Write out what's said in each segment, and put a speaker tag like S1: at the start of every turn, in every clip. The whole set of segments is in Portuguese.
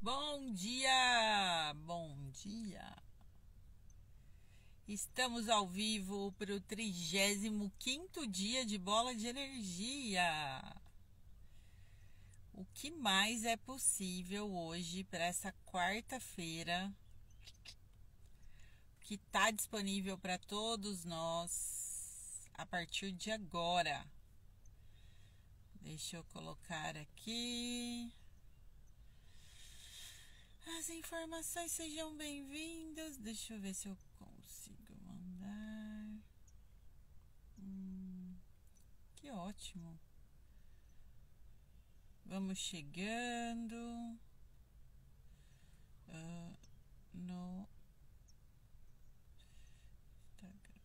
S1: Bom dia! Bom dia! Estamos ao vivo para o 35 dia de bola de energia. O que mais é possível hoje para essa quarta-feira que está disponível para todos nós a partir de agora? Deixa eu colocar aqui. As informações sejam bem-vindas. Deixa eu ver se eu consigo mandar. Hum, que ótimo. Vamos chegando uh, no Instagram.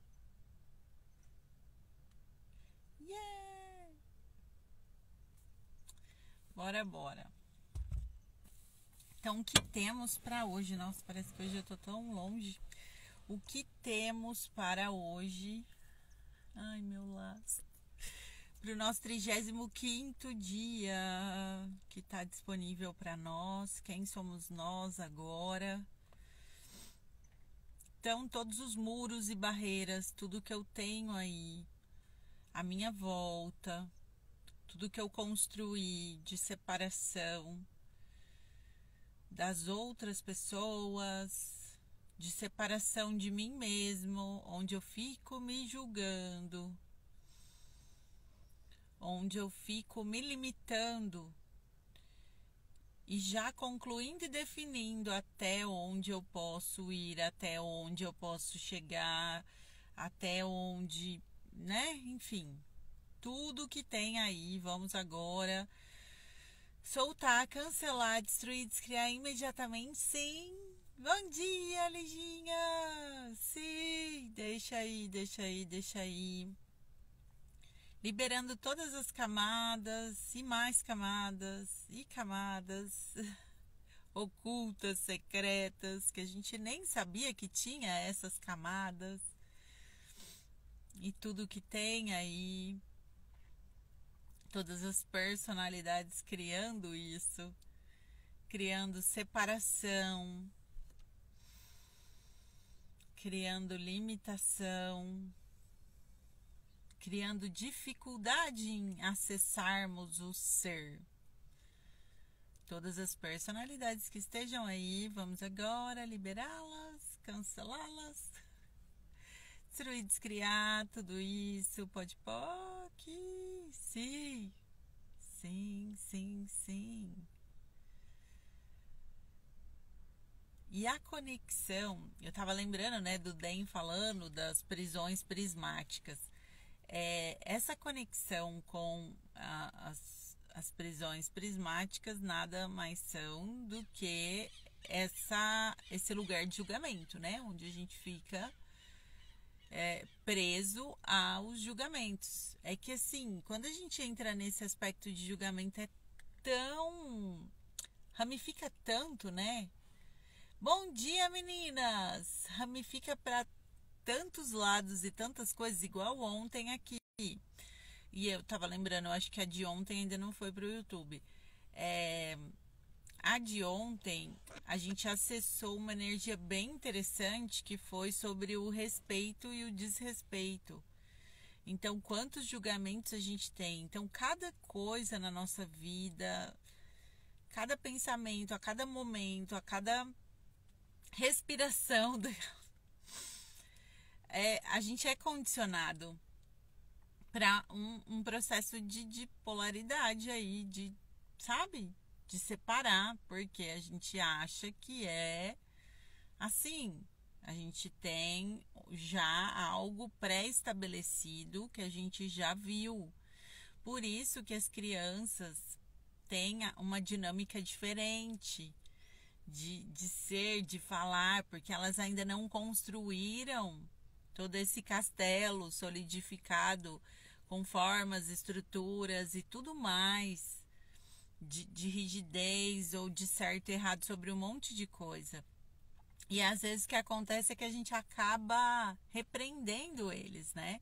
S1: Yeah! Bora, bora. Então, o que temos para hoje? Nossa, parece que hoje eu tô tão longe. O que temos para hoje? Ai, meu laço. Para o nosso 35 dia que está disponível para nós. Quem somos nós agora? Então, todos os muros e barreiras, tudo que eu tenho aí, a minha volta, tudo que eu construí de separação das outras pessoas, de separação de mim mesmo, onde eu fico me julgando, onde eu fico me limitando e já concluindo e definindo até onde eu posso ir, até onde eu posso chegar, até onde, né? Enfim, tudo que tem aí, vamos agora Soltar, cancelar, destruir, descriar imediatamente, sim. Bom dia, Liginha! Sim, deixa aí, deixa aí, deixa aí. Liberando todas as camadas e mais camadas e camadas ocultas, secretas, que a gente nem sabia que tinha essas camadas. E tudo que tem aí todas as personalidades criando isso, criando separação, criando limitação, criando dificuldade em acessarmos o ser. Todas as personalidades que estejam aí, vamos agora liberá-las, cancelá-las, destruir, descriar tudo isso, pode, pode sim, sim, sim, sim. E a conexão, eu estava lembrando, né, do Den falando das prisões prismáticas. É, essa conexão com a, as, as prisões prismáticas nada mais são do que essa, esse lugar de julgamento, né? Onde a gente fica é, preso aos julgamentos. É que assim, quando a gente entra nesse aspecto de julgamento, é tão. ramifica tanto, né? Bom dia, meninas! Ramifica para tantos lados e tantas coisas, igual ontem aqui. E eu tava lembrando, eu acho que a de ontem ainda não foi pro YouTube. É, a de ontem, a gente acessou uma energia bem interessante que foi sobre o respeito e o desrespeito. Então, quantos julgamentos a gente tem? Então, cada coisa na nossa vida, cada pensamento, a cada momento, a cada respiração, é, a gente é condicionado para um, um processo de, de polaridade aí, de, sabe? De separar, porque a gente acha que é assim. A gente tem já algo pré-estabelecido que a gente já viu. Por isso que as crianças têm uma dinâmica diferente de, de ser, de falar, porque elas ainda não construíram todo esse castelo solidificado com formas, estruturas e tudo mais de, de rigidez ou de certo e errado sobre um monte de coisa. E às vezes o que acontece é que a gente acaba repreendendo eles, né?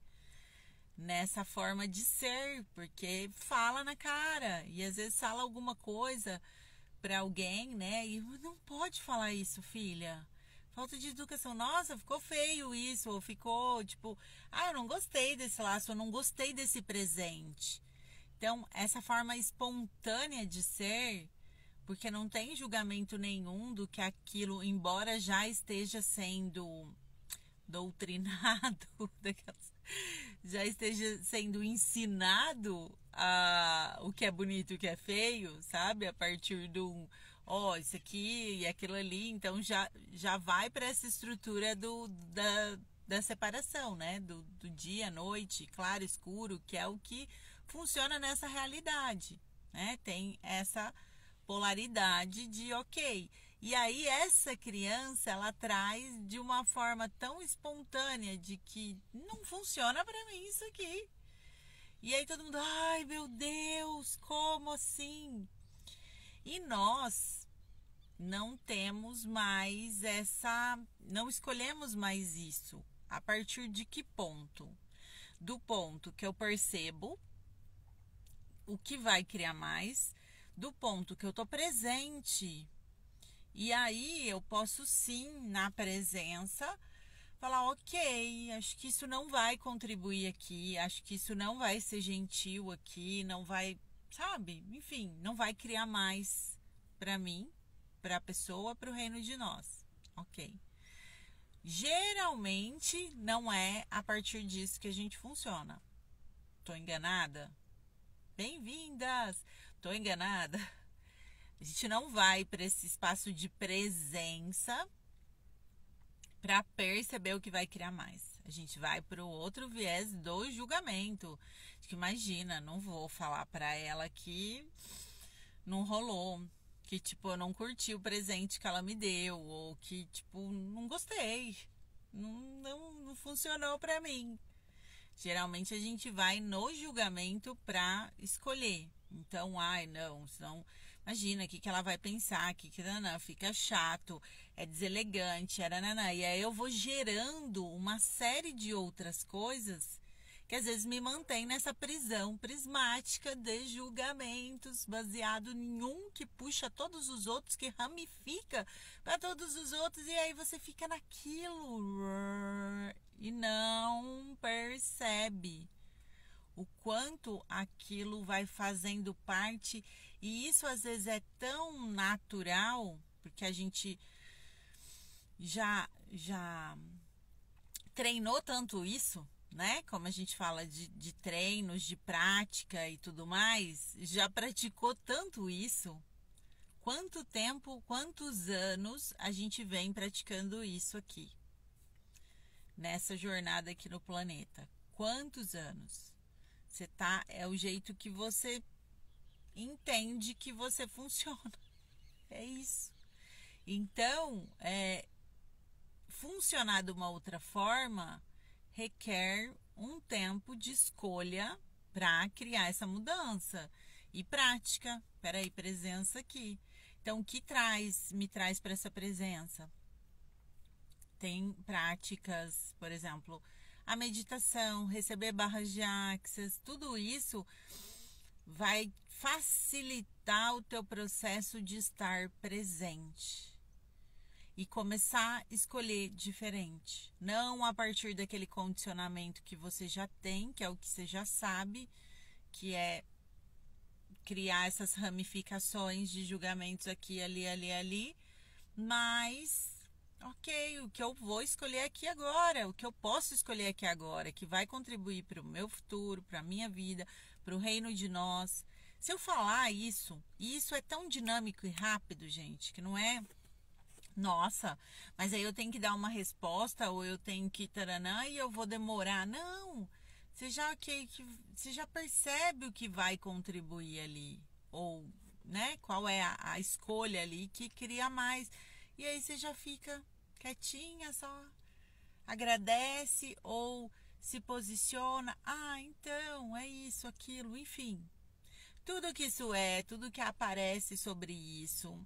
S1: Nessa forma de ser, porque fala na cara e às vezes fala alguma coisa para alguém, né? E não pode falar isso, filha. Falta de educação. Nossa, ficou feio isso. Ou ficou tipo, ah, eu não gostei desse laço, eu não gostei desse presente. Então, essa forma espontânea de ser, porque não tem julgamento nenhum do que aquilo, embora já esteja sendo doutrinado, já esteja sendo ensinado a, o que é bonito e o que é feio, sabe? A partir do ó, oh, isso aqui e aquilo ali, então já, já vai para essa estrutura do, da, da separação, né? Do, do dia, noite, claro, escuro, que é o que funciona nessa realidade, né? Tem essa polaridade de ok. E aí essa criança ela traz de uma forma tão espontânea de que não funciona para mim isso aqui. E aí todo mundo, ai meu Deus, como assim? E nós não temos mais essa, não escolhemos mais isso. A partir de que ponto? Do ponto que eu percebo o que vai criar mais, do ponto que eu tô presente. E aí eu posso sim, na presença, falar, ok, acho que isso não vai contribuir aqui, acho que isso não vai ser gentil aqui, não vai sabe? Enfim, não vai criar mais para mim, para a pessoa, para o reino de nós. Ok. Geralmente não é a partir disso que a gente funciona. Tô enganada? Bem-vindas! Tô enganada? A gente não vai para esse espaço de presença para perceber o que vai criar mais. A gente vai para o outro viés do julgamento que imagina, não vou falar para ela que não rolou, que tipo eu não curti o presente que ela me deu ou que tipo não gostei, não, não, não funcionou para mim. Geralmente a gente vai no julgamento para escolher. Então, ai, não, senão imagina o que, que ela vai pensar, que que não, fica chato, é deselegante, era nanã. E aí eu vou gerando uma série de outras coisas que às vezes me mantém nessa prisão prismática de julgamentos baseado em um que puxa todos os outros, que ramifica para todos os outros e aí você fica naquilo e não percebe o quanto aquilo vai fazendo parte e isso às vezes é tão natural porque a gente já já treinou tanto isso né? Como a gente fala de, de treinos, de prática e tudo mais, já praticou tanto isso? Quanto tempo, quantos anos a gente vem praticando isso aqui? Nessa jornada aqui no planeta? Quantos anos? Você tá, é o jeito que você entende que você funciona. É isso. Então, é, funcionar de uma outra forma requer um tempo de escolha para criar essa mudança e prática. Peraí, presença aqui. Então, o que traz, me traz para essa presença? Tem práticas, por exemplo, a meditação, receber barras de axis, tudo isso vai facilitar o teu processo de estar presente e começar a escolher diferente. Não a partir daquele condicionamento que você já tem, que é o que você já sabe, que é criar essas ramificações de julgamentos aqui, ali, ali, ali, mas ok, o que eu vou escolher aqui agora, o que eu posso escolher aqui agora, que vai contribuir para o meu futuro, para a minha vida, para o reino de nós. Se eu falar isso, e isso é tão dinâmico e rápido, gente, que não é nossa, mas aí eu tenho que dar uma resposta ou eu tenho que taranã e eu vou demorar. Não, você já, que, você já percebe o que vai contribuir ali, ou né, qual é a, a escolha ali que cria mais. E aí você já fica quietinha, só agradece ou se posiciona. Ah, então é isso, aquilo, enfim. Tudo que isso é, tudo que aparece sobre isso,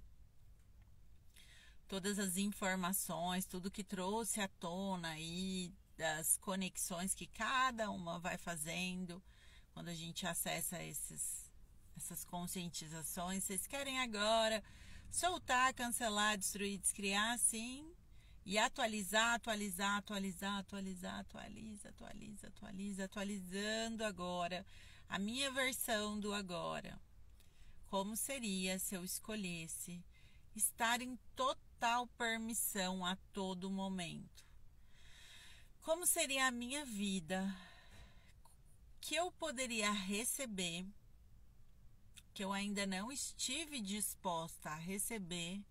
S1: todas as informações, tudo que trouxe à tona aí, das conexões que cada uma vai fazendo quando a gente acessa esses, essas conscientizações. Vocês querem agora Soltar, cancelar, destruir, descriar, sim. E atualizar, atualizar, atualizar, atualizar, atualiza, atualiza, atualiza, atualizando agora a minha versão do agora. Como seria se eu escolhesse estar em total permissão a todo momento? Como seria a minha vida que eu poderia receber que eu ainda não estive disposta a receber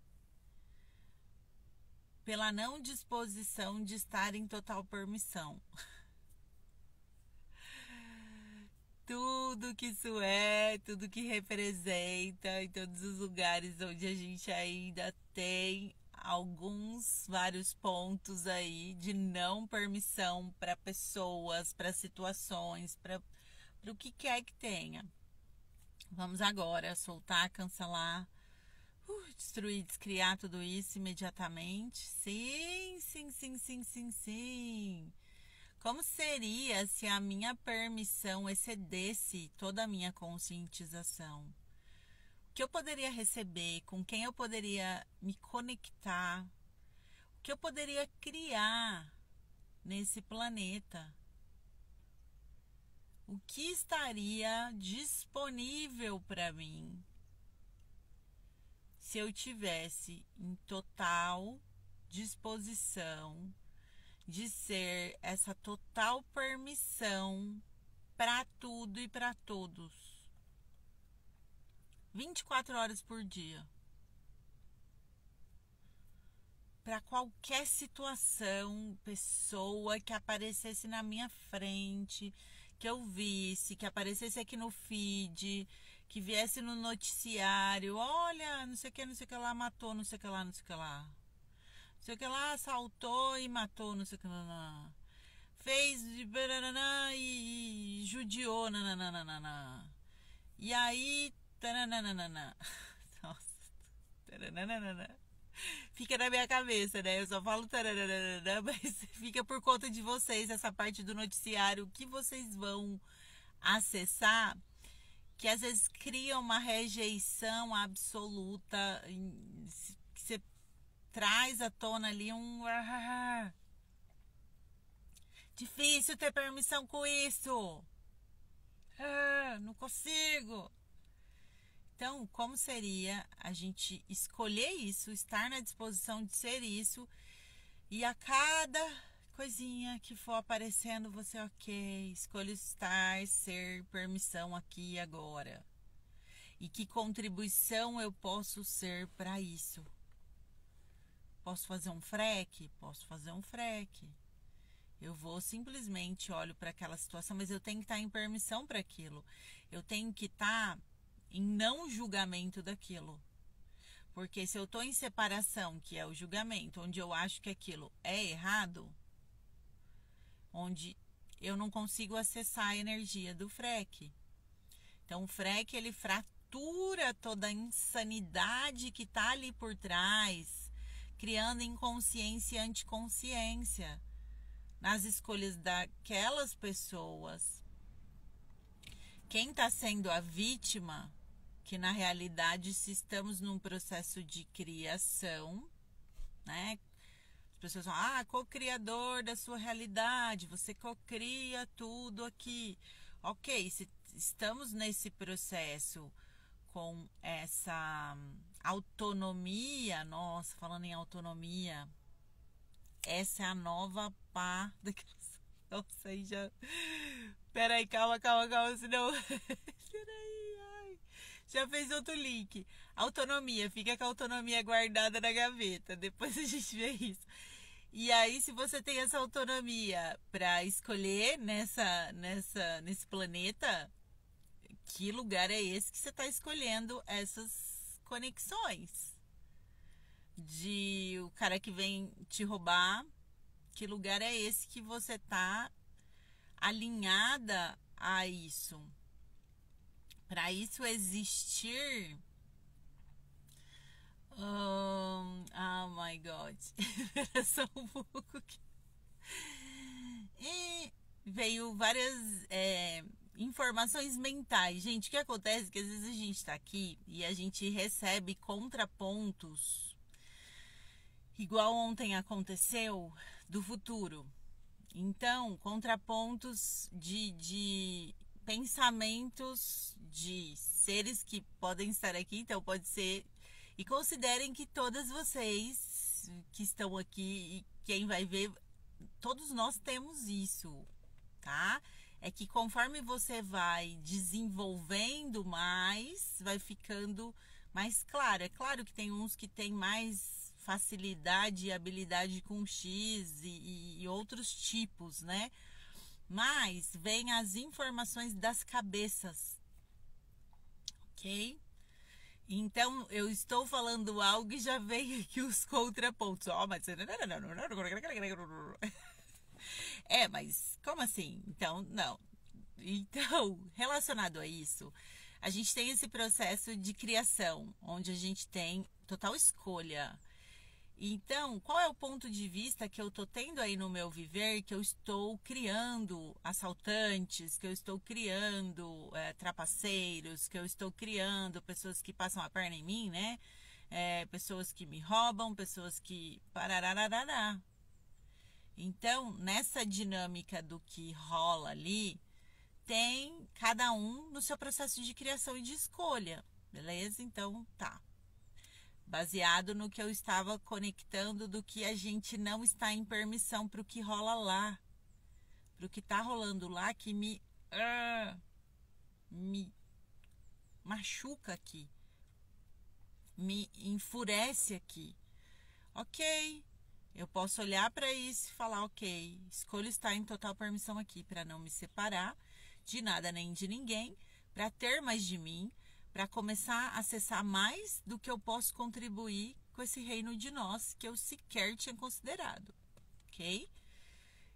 S1: pela não disposição de estar em total permissão. tudo que isso é, tudo que representa, em todos os lugares onde a gente ainda tem alguns vários pontos aí de não permissão para pessoas, para situações, para o que quer que tenha. Vamos agora soltar, cancelar Uh, destruir, descriar tudo isso imediatamente? Sim, sim, sim, sim, sim, sim. Como seria se a minha permissão excedesse toda a minha conscientização? O que eu poderia receber? Com quem eu poderia me conectar? O que eu poderia criar nesse planeta? O que estaria disponível para mim se eu tivesse em total disposição de ser essa total permissão para tudo e para todos. 24 horas por dia. Para qualquer situação, pessoa que aparecesse na minha frente, que eu visse, que aparecesse aqui no feed, que viesse no noticiário, olha, não sei o que, não sei o que lá, matou, não sei o que lá, não sei o que lá. Não sei o que lá, assaltou e matou, não sei o que lá. Fez e, e judiou, nananana. E aí, tananana. Nossa, tananana. Fica na minha cabeça, né? Eu só falo tananana, mas fica por conta de vocês essa parte do noticiário que vocês vão acessar que às vezes cria uma rejeição absoluta, que você traz à tona ali um. Difícil ter permissão com isso. Ah, não consigo. Então, como seria a gente escolher isso, estar na disposição de ser isso, e a cada coisinha que for aparecendo, você, ok, escolho estar, ser, permissão aqui e agora. E que contribuição eu posso ser para isso? Posso fazer um freque? Posso fazer um freque. Eu vou simplesmente olho para aquela situação, mas eu tenho que estar em permissão para aquilo. Eu tenho que estar em não julgamento daquilo. Porque se eu estou em separação, que é o julgamento, onde eu acho que aquilo é errado, onde eu não consigo acessar a energia do FREC. Então, o FREC ele fratura toda a insanidade que está ali por trás, criando inconsciência e anticonsciência nas escolhas daquelas pessoas. Quem está sendo a vítima, que na realidade, se estamos num processo de criação, né? pessoas falam, ah, co-criador da sua realidade, você co-cria tudo aqui. Ok, se estamos nesse processo com essa autonomia, nossa, falando em autonomia, essa é a nova pá daqueles. Aí já. Peraí, calma, calma, calma, senão. Peraí, ai. Já fez outro link. Autonomia, fica com a autonomia guardada na gaveta. Depois a gente vê isso. E aí, se você tem essa autonomia para escolher nessa, nessa, nesse planeta, que lugar é esse que você está escolhendo essas conexões? De o cara que vem te roubar, que lugar é esse que você está alinhada a isso? Para isso existir, Um, oh my god. Só um pouco. E veio várias é, informações mentais. Gente, o que acontece é que às vezes a gente está aqui e a gente recebe contrapontos, igual ontem aconteceu, do futuro. Então, contrapontos de, de pensamentos de seres que podem estar aqui, então pode ser. E considerem que todas vocês que estão aqui e quem vai ver, todos nós temos isso, tá? É que conforme você vai desenvolvendo mais, vai ficando mais claro. É claro que tem uns que têm mais facilidade e habilidade com X e, e outros tipos, né? Mas vem as informações das cabeças, ok? Então eu estou falando algo e já vem aqui os contrapontos. Ó, oh, mas é, mas como assim? Então, não. Então, relacionado a isso, a gente tem esse processo de criação, onde a gente tem total escolha. Então, qual é o ponto de vista que eu estou tendo aí no meu viver, que eu estou criando assaltantes, que eu estou criando é, trapaceiros, que eu estou criando pessoas que passam a perna em mim, né? É, pessoas que me roubam, pessoas que. Pararararará. Então, nessa dinâmica do que rola ali, tem cada um no seu processo de criação e de escolha, beleza? Então, tá baseado no que eu estava conectando do que a gente não está em permissão para o que rola lá, para o que está rolando lá que me uh, me machuca aqui, me enfurece aqui. Ok, eu posso olhar para isso e falar, ok, escolho estar em total permissão aqui para não me separar de nada nem de ninguém, para ter mais de mim, para começar a acessar mais do que eu posso contribuir com esse reino de nós que eu sequer tinha considerado, ok?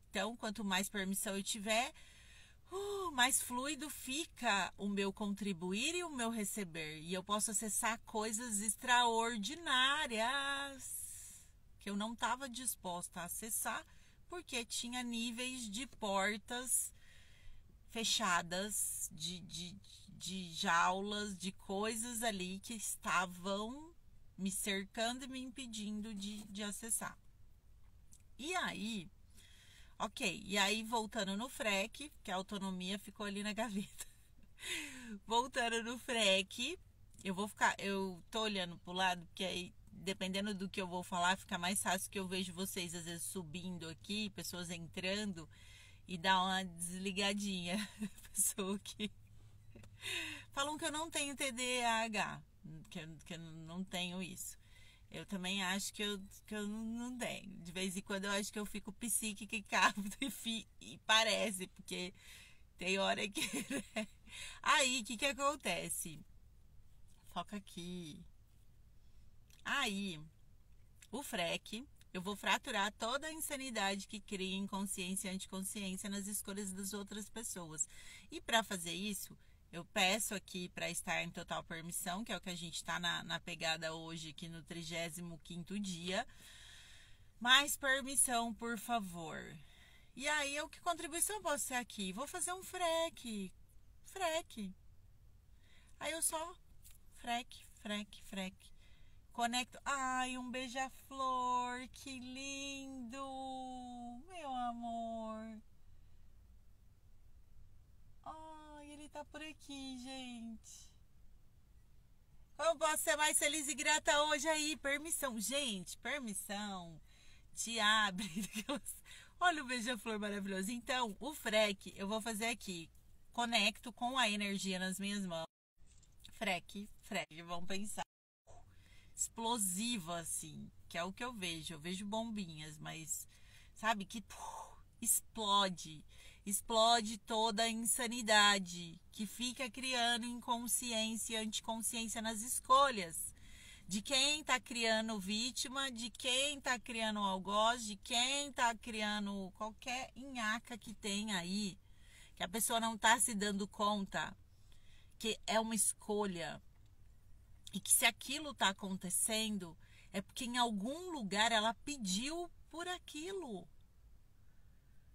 S1: Então, quanto mais permissão eu tiver, uh, mais fluido fica o meu contribuir e o meu receber. E eu posso acessar coisas extraordinárias que eu não estava disposta a acessar porque tinha níveis de portas fechadas, de, de, de jaulas, de coisas ali que estavam me cercando e me impedindo de, de acessar. E aí, ok, e aí voltando no FREC, que a autonomia ficou ali na gaveta. voltando no FREC, eu vou ficar, eu tô olhando pro lado, porque aí, dependendo do que eu vou falar, fica mais fácil que eu vejo vocês às vezes subindo aqui, pessoas entrando e dá uma desligadinha. Pessoa que Falam que eu não tenho TDAH, que eu, que eu não tenho isso. Eu também acho que eu, que eu não tenho. De vez em quando eu acho que eu fico psíquica e capto e, fi, e parece, porque tem hora que. Né? Aí, o que, que acontece? Foca aqui. Aí, o FREC, eu vou fraturar toda a insanidade que cria inconsciência e anticonsciência nas escolhas das outras pessoas. E para fazer isso, eu peço aqui para estar em total permissão, que é o que a gente está na, na pegada hoje, aqui no 35 dia. Mais permissão, por favor. E aí, eu que contribuição eu posso ser aqui? Vou fazer um freque. Freque. Aí eu só freque, freque, freque. Conecto. Ai, um beija-flor, que lindo! Meu amor. Tá por aqui, gente. Como posso ser mais feliz e grata hoje aí? Permissão. Gente, permissão te abre. Olha o beija-flor maravilhoso. Então, o freque eu vou fazer aqui. Conecto com a energia nas minhas mãos. Freque, freque. Vamos pensar. Explosiva, assim. Que é o que eu vejo. Eu vejo bombinhas, mas sabe que explode explode toda a insanidade que fica criando inconsciência e anticonsciência nas escolhas. De quem está criando vítima, de quem está criando algoz, de quem está criando qualquer inhaca que tem aí, que a pessoa não está se dando conta que é uma escolha e que se aquilo está acontecendo é porque em algum lugar ela pediu por aquilo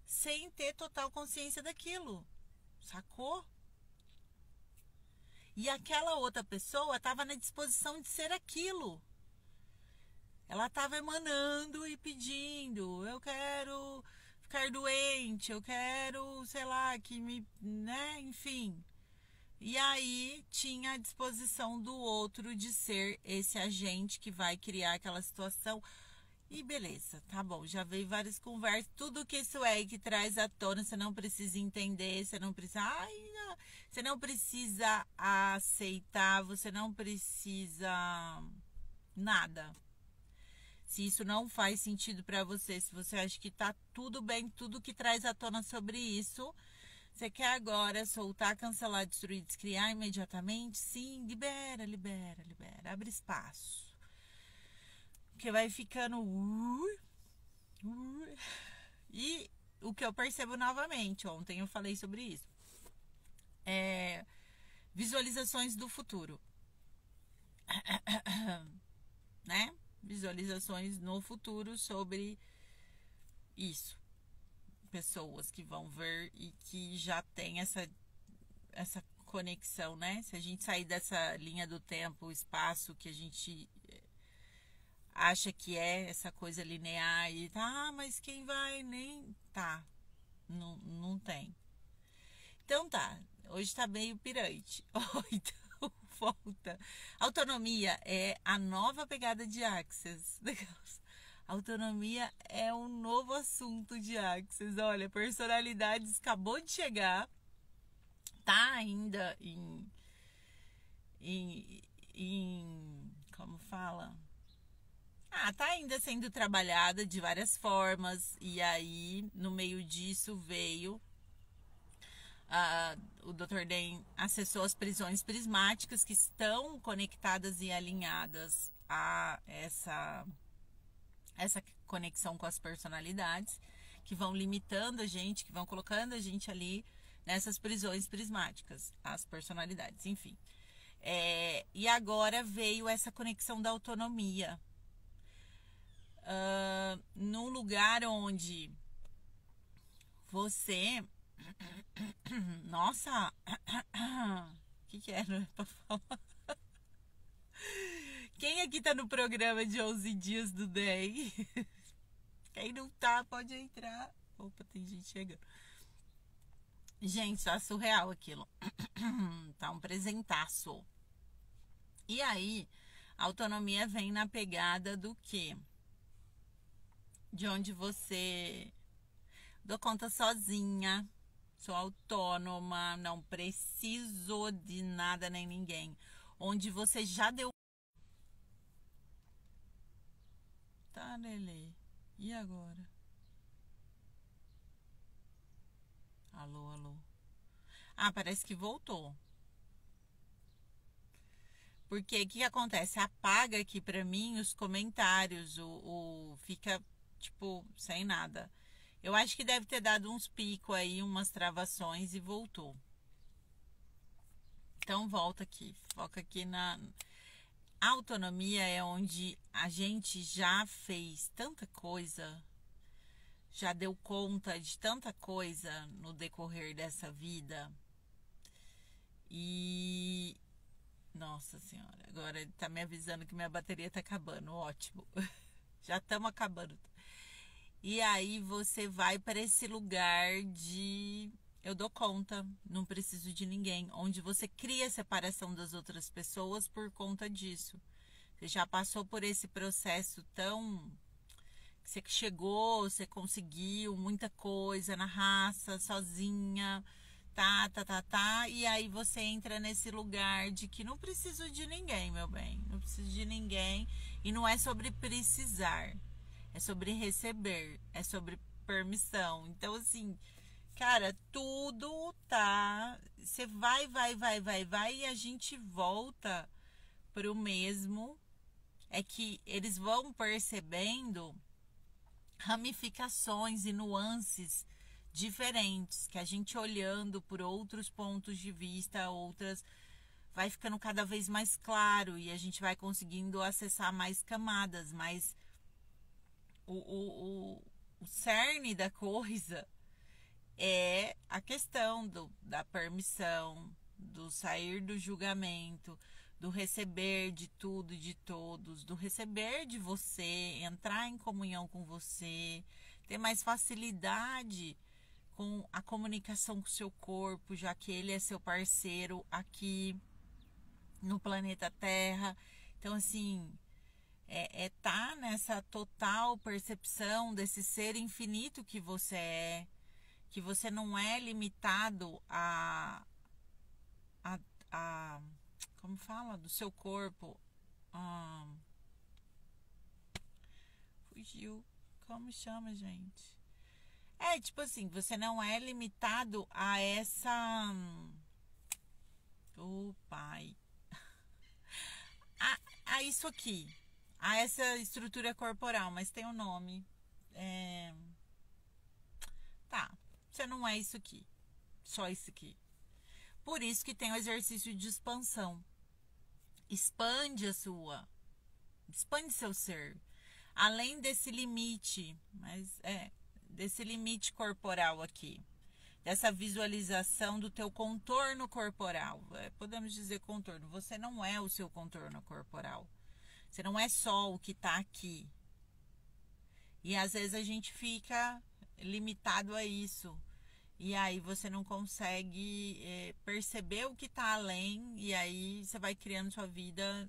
S1: sem ter total consciência daquilo. Sacou? E aquela outra pessoa estava na disposição de ser aquilo. Ela estava emanando e pedindo: eu quero ficar doente, eu quero, sei lá, que me, né, enfim. E aí tinha a disposição do outro de ser esse agente que vai criar aquela situação. E beleza, tá bom, já veio várias conversas, tudo que isso é que traz à tona, você não precisa entender, você não precisa, ai, não, você não precisa aceitar, você não precisa nada. Se isso não faz sentido para você, se você acha que tá tudo bem, tudo que traz à tona sobre isso, você quer agora soltar, cancelar, destruir, descriar imediatamente? Sim, libera, libera, libera, abre espaço. Porque vai ficando. E o que eu percebo novamente, ontem eu falei sobre isso. É visualizações do futuro. né? visualizações no futuro sobre isso. Pessoas que vão ver e que já tem essa, essa conexão, né? Se a gente sair dessa linha do tempo, espaço que a gente acha que é essa coisa linear e tá, ah, mas quem vai nem tá. Não, não tem. Então tá, hoje tá meio pirante. então, volta. Autonomia é a nova pegada de Axis. Autonomia é um novo assunto de Axis. Olha, personalidades acabou de chegar, tá ainda em, em, em como fala? Ah, tá ainda sendo trabalhada de várias formas e aí no meio disso veio o Dr. Den acessou as prisões prismáticas que estão conectadas e alinhadas a essa, essa conexão com as personalidades, que vão limitando a gente, que vão colocando a gente ali nessas prisões prismáticas, as personalidades, enfim. É, e agora veio essa conexão da autonomia. Uh, num lugar onde você nossa! O que, que era pra falar? Quem aqui tá no programa de 11 dias do DEM? Quem não tá, pode entrar. Opa, tem gente chegando. Gente, tá surreal aquilo. tá um presentaço. E aí, a autonomia vem na pegada do quê? De onde você dou conta sozinha, sou autônoma, não preciso de nada nem ninguém. Onde você já deu. Tá, Lele. E agora? Alô, alô. Ah, parece que voltou. Porque o que, acontece? Apaga aqui para mim os comentários, o, o fica tipo sem nada. Eu acho que deve ter dado uns picos aí, umas travações e voltou. Então volta aqui, foca aqui na a autonomia é onde a gente já fez tanta coisa, já deu conta de tanta coisa no decorrer dessa vida. E nossa senhora, agora ele tá me avisando que minha bateria tá acabando. Ótimo. Já estamos acabando. E aí você vai para esse lugar de eu dou conta, não preciso de ninguém, onde você cria separação das outras pessoas por conta disso. Você já passou por esse processo tão você chegou, você conseguiu muita coisa na raça, sozinha, tá, tá, tá, tá, e aí você entra nesse lugar de que não preciso de ninguém, meu bem, não preciso de ninguém, e não é sobre precisar é sobre receber, é sobre permissão. Então, assim, cara, tudo tá. Você vai, vai, vai, vai, vai e a gente volta pro mesmo. É que eles vão percebendo ramificações e nuances diferentes que a gente olhando por outros pontos de vista, outras vai ficando cada vez mais claro e a gente vai conseguindo acessar mais camadas, mais o, o, o, cerne da coisa é a questão do, da permissão, do sair do julgamento, do receber de tudo e de todos, do receber de você, entrar em comunhão com você, ter mais facilidade com a comunicação com o seu corpo, já que ele é seu parceiro aqui no planeta Terra. Então, assim, é, é tá nessa total percepção desse ser infinito que você é, que você não é limitado a, a, a como fala, do seu corpo. Fugiu. Como chama, gente? É, tipo assim, você não é limitado a essa. O oh, pai. A, a isso aqui. A essa estrutura corporal, mas tem um nome. É... Tá. Você não é isso aqui. Só isso aqui. Por isso que tem o exercício de expansão. Expande a sua. Expande seu ser. Além desse limite, mas é, desse limite corporal aqui, dessa visualização do teu contorno corporal. É, podemos dizer contorno. Você não é o seu contorno corporal. Você não é só o que está aqui. E às vezes a gente fica limitado a isso. E aí você não consegue é, perceber o que está além. E aí você vai criando sua vida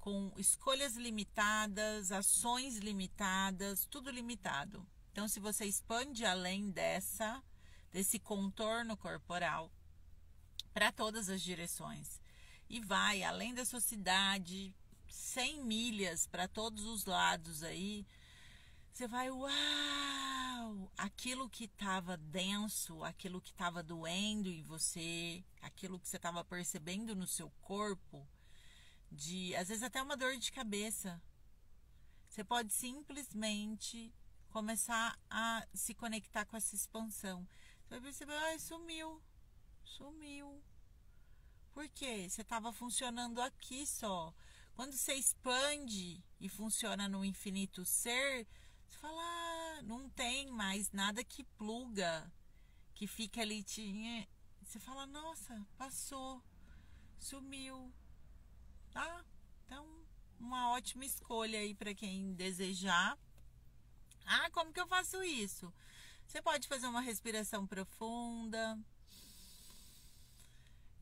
S1: com escolhas limitadas, ações limitadas, tudo limitado. Então, se você expande além dessa, desse contorno corporal para todas as direções e vai além da sua cidade, 100 milhas para todos os lados aí, você vai, uau! Aquilo que estava denso, aquilo que estava doendo em você, aquilo que você estava percebendo no seu corpo, de às vezes até uma dor de cabeça. Você pode simplesmente começar a se conectar com essa expansão. Você vai perceber, ai, sumiu. Sumiu. Por quê? Você estava funcionando aqui só. Quando você expande e funciona no infinito ser, você fala, ah, não tem mais nada que pluga, que fica ali. Tinha... Você fala, nossa, passou, sumiu. Tá? Então, uma ótima escolha aí para quem desejar. Ah, como que eu faço isso? Você pode fazer uma respiração profunda,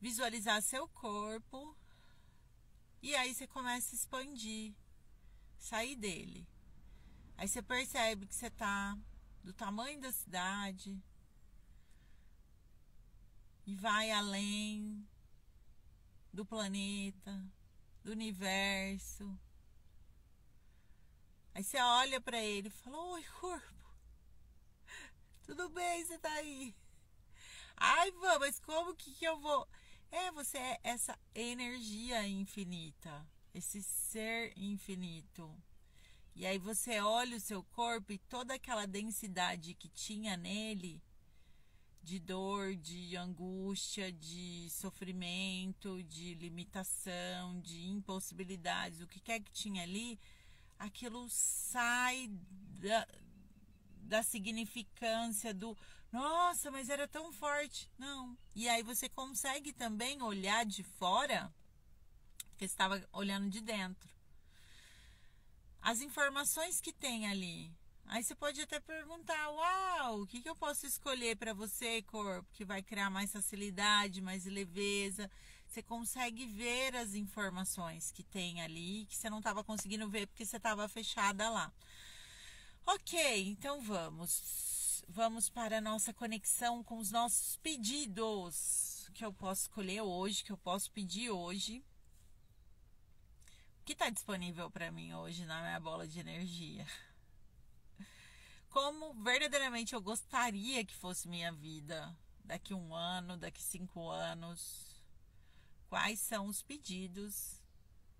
S1: visualizar seu corpo e aí você começa a expandir, sair dele. Aí você percebe que você está do tamanho da cidade e vai além do planeta, do universo. Aí você olha para ele e fala: Oi, corpo. Tudo bem, você tá aí? Ai, vamos, mas como que, que eu vou? É, você é essa energia infinita, esse ser infinito. E aí você olha o seu corpo e toda aquela densidade que tinha nele de dor, de angústia, de sofrimento, de limitação, de impossibilidades, o que quer que tinha ali, aquilo sai da, da significância do nossa, mas era tão forte. Não. E aí você consegue também olhar de fora, porque estava olhando de dentro. As informações que tem ali, Aí você pode até perguntar: Uau, o que, que eu posso escolher para você, corpo, que vai criar mais facilidade, mais leveza? Você consegue ver as informações que tem ali, que você não estava conseguindo ver porque você estava fechada lá. Ok, então vamos. Vamos para a nossa conexão com os nossos pedidos que eu posso escolher hoje, que eu posso pedir hoje. O que está disponível para mim hoje na minha bola de energia? como verdadeiramente eu gostaria que fosse minha vida daqui um ano, daqui cinco anos. Quais são os pedidos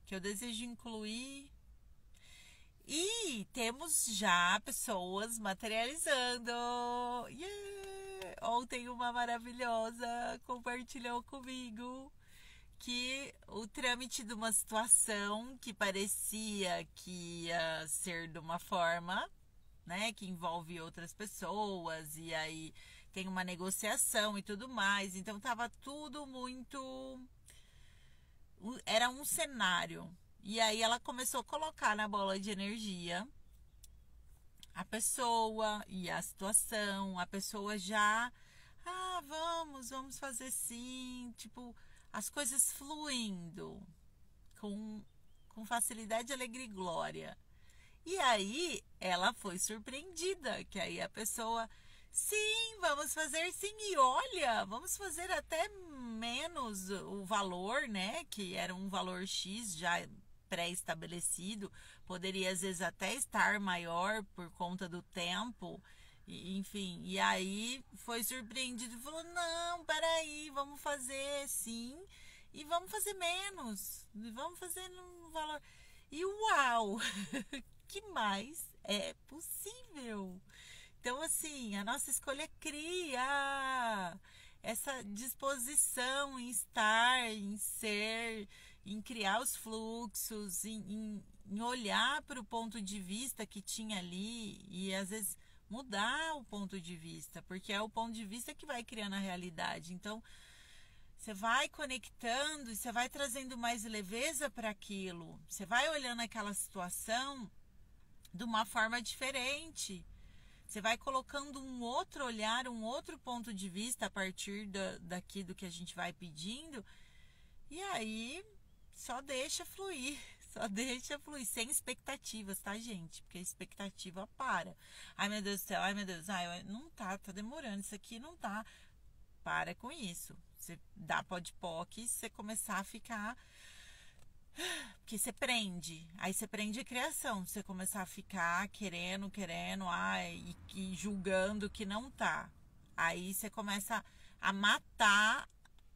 S1: que eu desejo incluir? E temos já pessoas materializando. Yeah! Ontem uma maravilhosa compartilhou comigo que o trâmite de uma situação que parecia que ia ser de uma forma né, que envolve outras pessoas e aí tem uma negociação e tudo mais. Então tava tudo muito era um cenário. E aí ela começou a colocar na bola de energia a pessoa e a situação, a pessoa já, ah, vamos, vamos fazer sim, tipo, as coisas fluindo com, com facilidade, alegria e glória. E aí ela foi surpreendida, que aí a pessoa, sim, vamos fazer sim, e olha, vamos fazer até menos o valor, né? Que era um valor X já pré-estabelecido, poderia às vezes até estar maior por conta do tempo, enfim. E aí foi surpreendido e falou: não, peraí, vamos fazer sim, e vamos fazer menos, vamos fazer no valor. E uau! que mais é possível? Então, assim, a nossa escolha cria essa disposição em estar, em ser, em criar os fluxos, em, em, em olhar para o ponto de vista que tinha ali e às vezes mudar o ponto de vista, porque é o ponto de vista que vai criando a realidade. Então, você vai conectando e você vai trazendo mais leveza para aquilo. Você vai olhando aquela situação de uma forma diferente. Você vai colocando um outro olhar, um outro ponto de vista a partir da, daqui do que a gente vai pedindo. E aí só deixa fluir, só deixa fluir, sem expectativas, tá, gente? Porque a expectativa para. Ai, meu Deus do céu, ai, meu Deus, ai, não tá, tá demorando, isso aqui não tá. Para com isso. Você dá pode poc, você começar a ficar porque você prende. Aí você prende a criação. Você começar a ficar querendo, querendo, ai, e, e julgando que não tá. Aí você começa a matar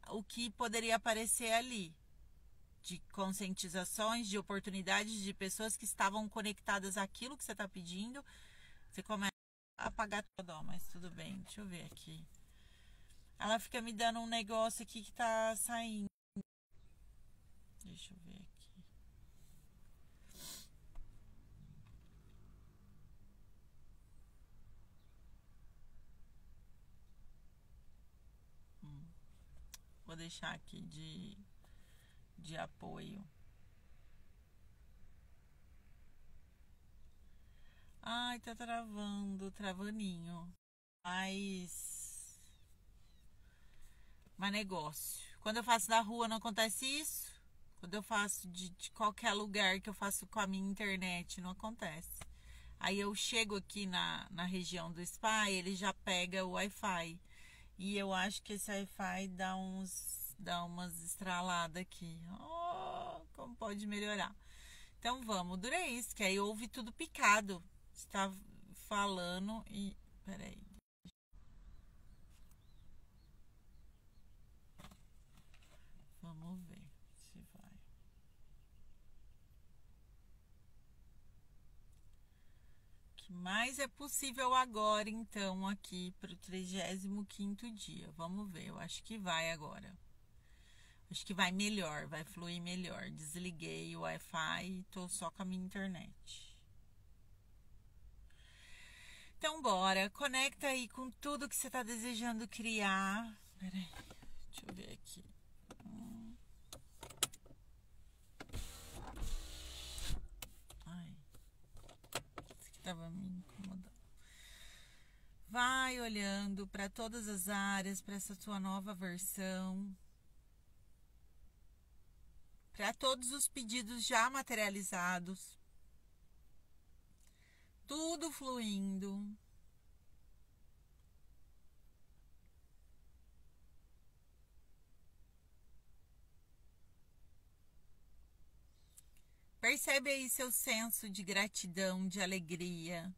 S1: o que poderia aparecer ali. De conscientizações, de oportunidades, de pessoas que estavam conectadas àquilo que você está pedindo. Você começa a apagar tudo, mas tudo bem. Deixa eu ver aqui. Ela fica me dando um negócio aqui que tá saindo. Deixa eu ver aqui. Vou deixar aqui de apoio. Ai, tá travando, travaninho. Mas. Mas negócio. Quando eu faço da rua não acontece isso. Quando eu faço de, de qualquer lugar que eu faço com a minha internet, não acontece. Aí eu chego aqui na, na região do spa, ele já pega o Wi-Fi. E eu acho que esse Wi-Fi dá uns dá umas estraladas aqui. Oh, como pode melhorar? Então vamos, dura isso, que aí ouve tudo picado. Está falando e peraí. Vamos ver se vai. que mais é possível agora, então, aqui para o 35 dia. Vamos ver, eu acho que vai agora. Acho que vai melhor, vai fluir melhor. Desliguei o Wi-Fi e tô só com a minha internet. Então, bora. Conecta aí com tudo que você está desejando criar. Peraí, deixa eu ver aqui. estava me incomodando. Vai olhando para todas as áreas, para essa sua nova versão, para todos os pedidos já materializados, tudo fluindo. Percebe aí seu senso de gratidão, de alegria.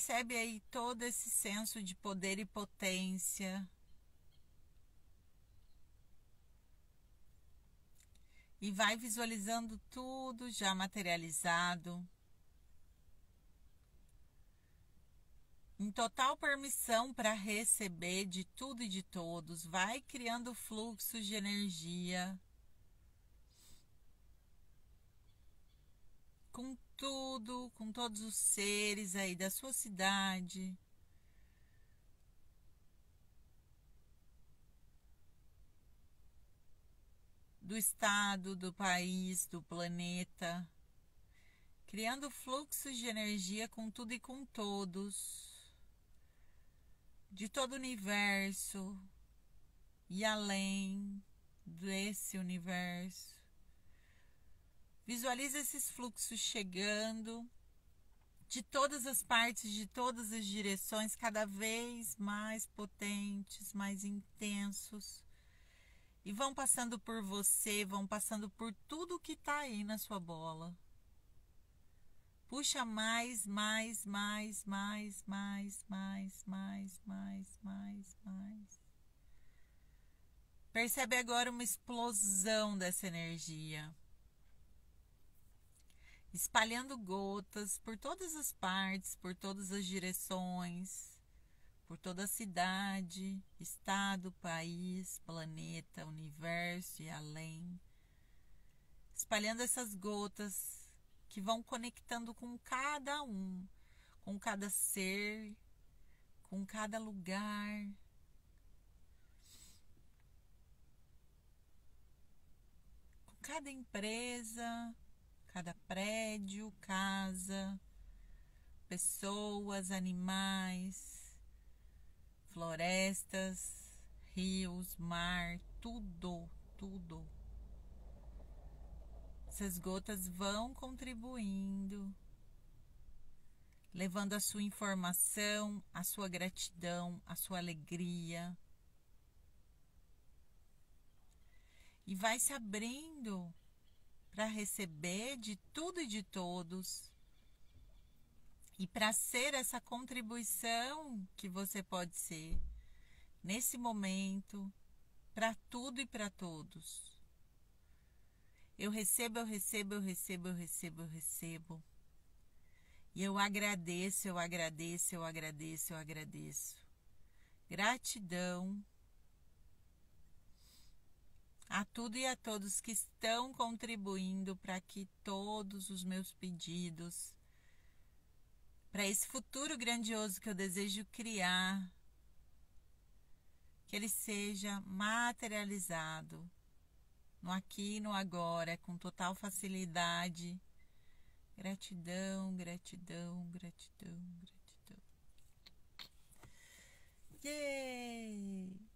S1: Percebe aí todo esse senso de poder e potência. E vai visualizando tudo já materializado. em total permissão para receber de tudo e de todos, vai criando fluxos de energia com tudo, com todos os seres aí da sua cidade. Do estado, do país, do planeta, criando fluxos de energia com tudo e com todos de todo o universo e além desse universo. Visualize esses fluxos chegando de todas as partes, de todas as direções, cada vez mais potentes, mais intensos. E vão passando por você, vão passando por tudo que está aí na sua bola. Puxa mais, mais, mais, mais, mais, mais, mais, mais, mais, mais. Percebe agora uma explosão dessa energia. Espalhando gotas por todas as partes, por todas as direções, por toda a cidade, estado, país, planeta, universo e além. Espalhando essas gotas que vão conectando com cada um, com cada ser, com cada lugar. Com cada empresa, cada prédio, casa, pessoas, animais, florestas, rios, mar, tudo, tudo essas gotas vão contribuindo, levando a sua informação, a sua gratidão, a sua alegria. E vai se abrindo para receber de tudo e de todos. E para ser essa contribuição que você pode ser nesse momento, para tudo e para todos. Eu recebo, eu recebo, eu recebo, eu recebo, eu recebo. E eu agradeço, eu agradeço, eu agradeço, eu agradeço. Gratidão a tudo e a todos que estão contribuindo para que todos os meus pedidos, para esse futuro grandioso que eu desejo criar, que ele seja materializado no aqui e no agora, com total facilidade. Gratidão, gratidão, gratidão, gratidão. Yay!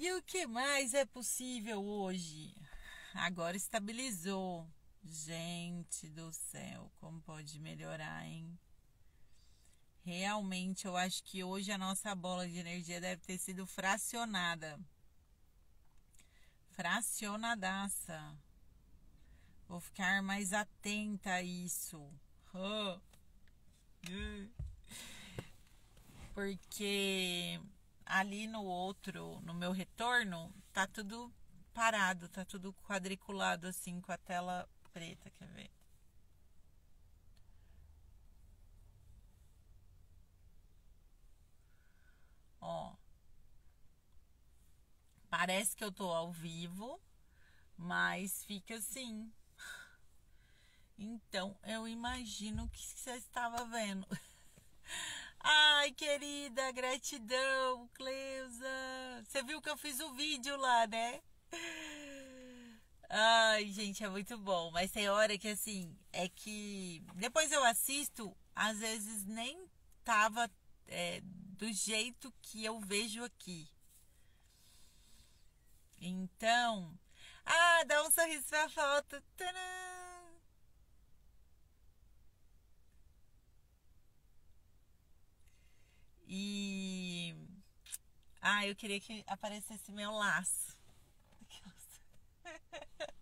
S1: E o que mais é possível hoje? Agora estabilizou. Gente do céu, como pode melhorar, hein? Realmente, eu acho que hoje a nossa bola de energia deve ter sido fracionada fracionadaça. Vou ficar mais atenta a isso. Porque ali no outro, no meu retorno, tá tudo parado, tá tudo quadriculado assim com a tela preta, quer ver? Ó, Parece que eu tô ao vivo, mas fica assim. Então, eu imagino que você estava vendo. Ai, querida, gratidão, Cleusa. Você viu que eu fiz o vídeo lá, né? Ai, gente, é muito bom. Mas tem hora que, assim, é que depois eu assisto, às vezes nem tava é, do jeito que eu vejo aqui. Então, ah, dá um sorriso pra foto. Tadã! E ah, eu queria que aparecesse meu laço.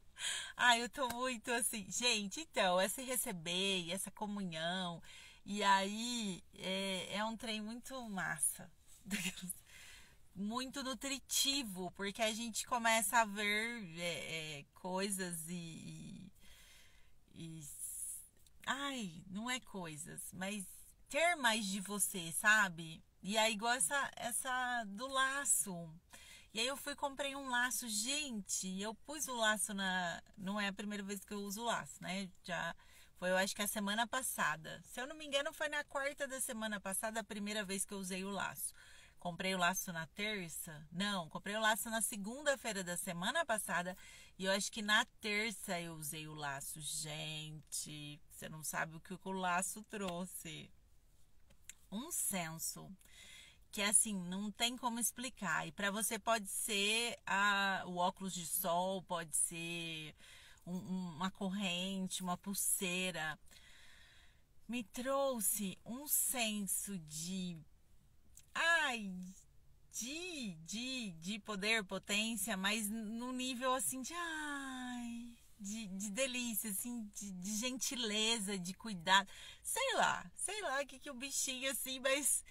S1: ah, eu tô muito assim. Gente, então, esse receber essa comunhão. E aí é, é um trem muito massa muito nutritivo, porque a gente começa a ver é, é, coisas e, e, e, Ai, não é coisas, mas ter mais de você, sabe? E aí, igual essa, essa do laço. E aí eu fui comprei um laço, gente, eu pus o laço na. Não é a primeira vez que eu uso o laço, né? Já foi, eu acho que a semana passada. Se eu não me engano, foi na quarta da semana passada a primeira vez que eu usei o laço. Comprei o laço na terça? Não, comprei o laço na segunda-feira da semana passada. E eu acho que na terça eu usei o laço. Gente, você não sabe o que o laço trouxe. Um senso que assim não tem como explicar. E para você pode ser a, o óculos de sol, pode ser um, uma corrente, uma pulseira. Me trouxe um senso de ai, de, de, de poder, potência, mas no nível assim de ai, de, de delícia, assim, de, de gentileza, de cuidado. Sei lá, sei lá o que, que o bichinho assim, mas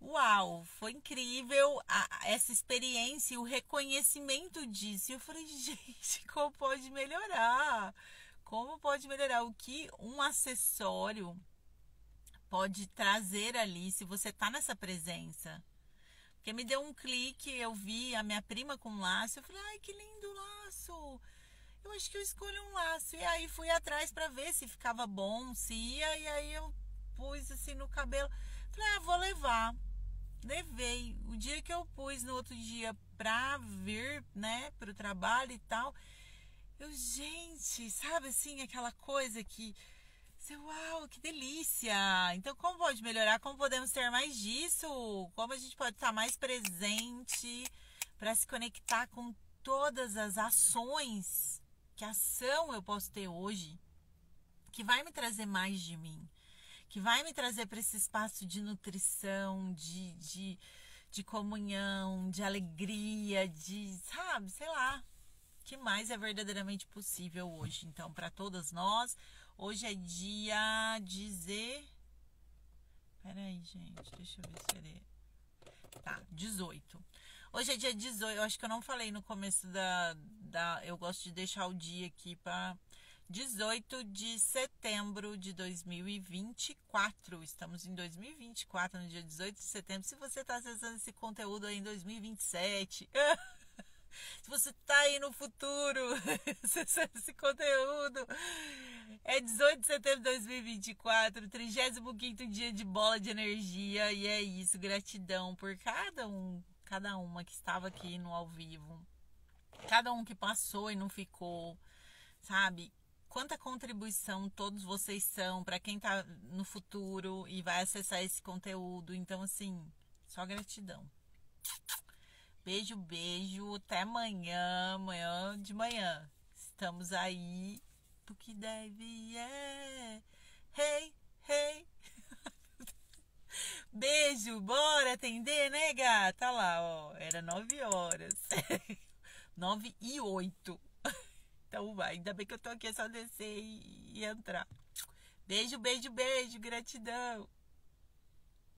S1: uau, foi incrível a, essa experiência e o reconhecimento disso. Eu falei, gente, como pode melhorar? Como pode melhorar? O que um acessório pode trazer ali se você tá nessa presença. Porque me deu um clique, eu vi a minha prima com um laço, eu falei, ai, que lindo laço! Eu acho que eu escolho um laço. E aí fui atrás para ver se ficava bom, se ia, e aí eu pus assim no cabelo. Falei, ah, vou levar. Levei. O dia que eu pus no outro dia pra vir, né, pro trabalho e tal, eu, gente, sabe assim, aquela coisa que uau, que delícia! Então, como pode melhorar? Como podemos ter mais disso? Como a gente pode estar mais presente para se conectar com todas as ações? Que ação eu posso ter hoje que vai me trazer mais de mim? Que vai me trazer para esse espaço de nutrição, de, de, de comunhão, de alegria, de, sabe, sei lá, que mais é verdadeiramente possível hoje. Então, para todas nós, Hoje é dia dizer. Peraí, gente, deixa eu ver se ele. Tá, 18. Hoje é dia 18. Eu acho que eu não falei no começo da. da eu gosto de deixar o dia aqui para 18 de setembro de 2024. Estamos em 2024, no dia 18 de setembro. Se você está acessando esse conteúdo aí em 2027. Se você está aí no futuro acessando esse conteúdo, é 18 de setembro de 2024, 35 dia de bola de energia. E é isso, gratidão por cada um, cada uma que estava aqui no ao vivo. Cada um que passou e não ficou, sabe? Quanta contribuição todos vocês são para quem está no futuro e vai acessar esse conteúdo. Então, assim, só gratidão. Beijo, beijo. Até amanhã, amanhã de manhã. Estamos aí do que deve é. Hey, hey. Beijo, bora atender, né, gata? lá, ó. Era nove horas. nove e oito. Então. Ainda bem que eu tô aqui é só descer e, e entrar. Beijo, beijo, beijo. Gratidão.